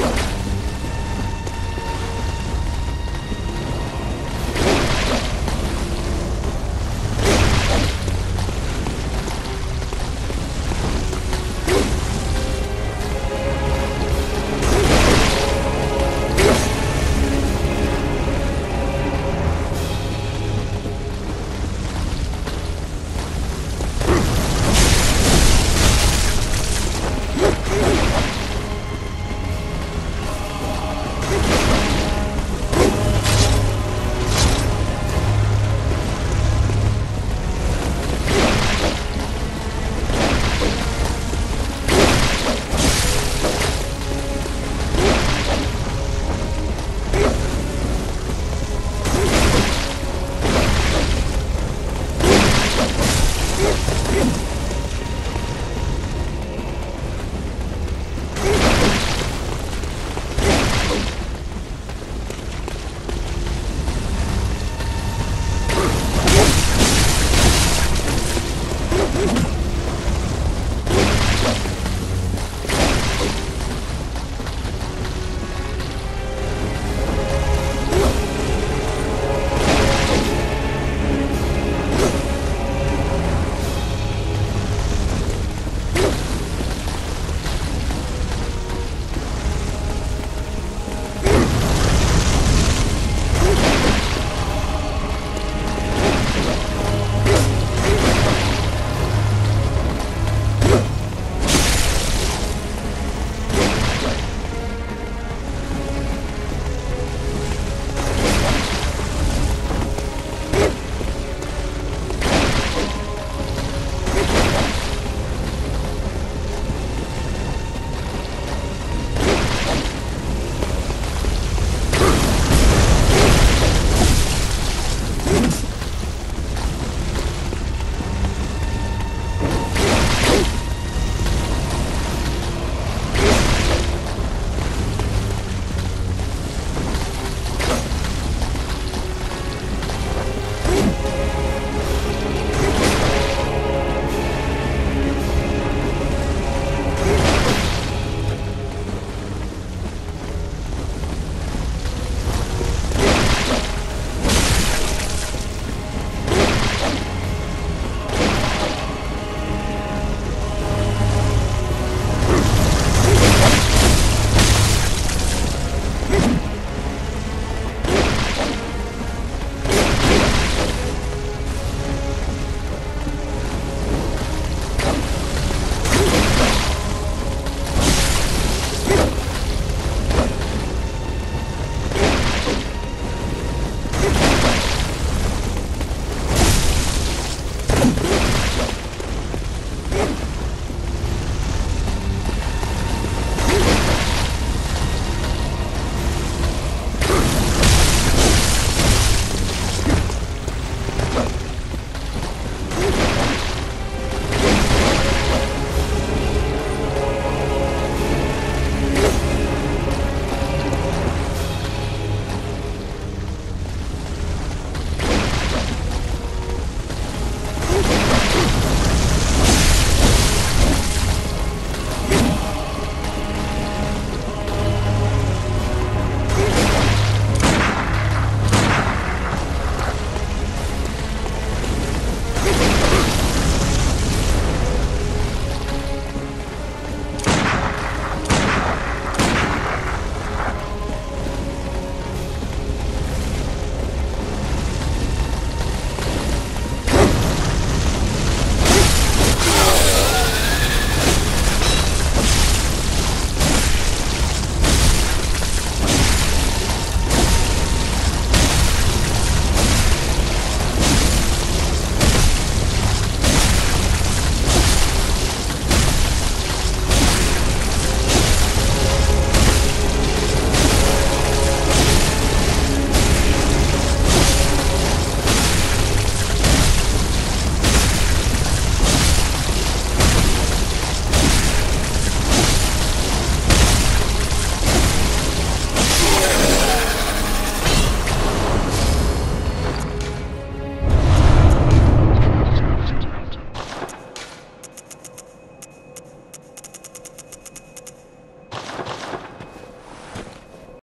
Huh? Woo!